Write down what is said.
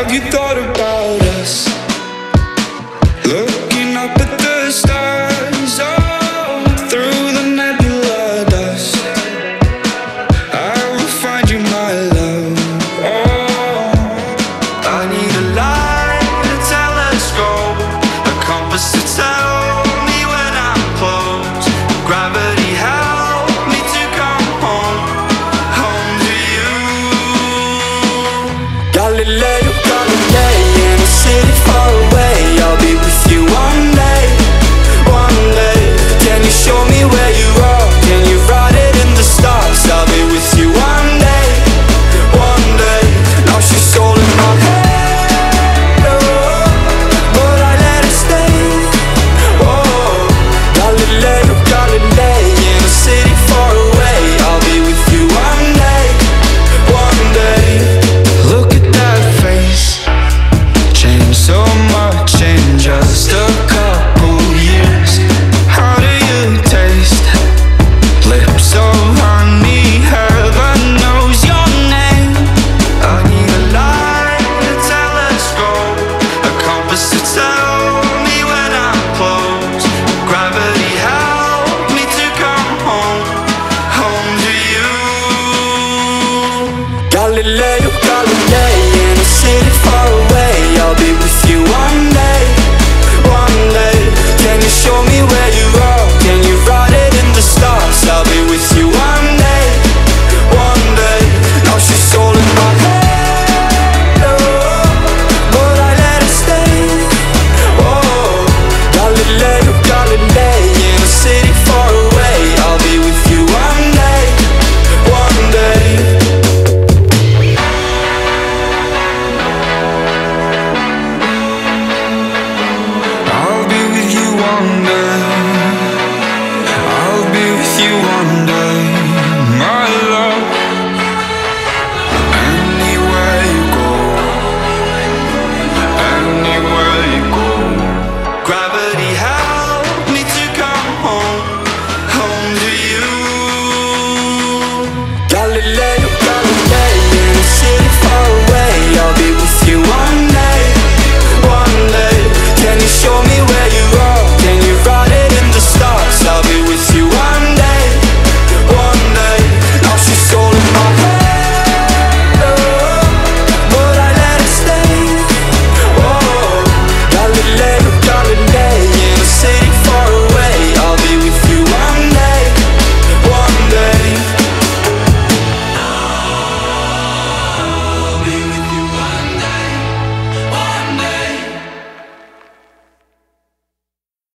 Have you thought about us? Looking up at the stars, oh, through the nebula dust. I will find you, my love. Oh, I need a light, a telescope, a compass to tell me when I'm close. Gravity help me to come home, home to you. Galileo. اللي لا يهكر